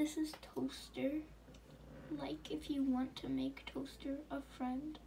This is Toaster. Like if you want to make Toaster a friend.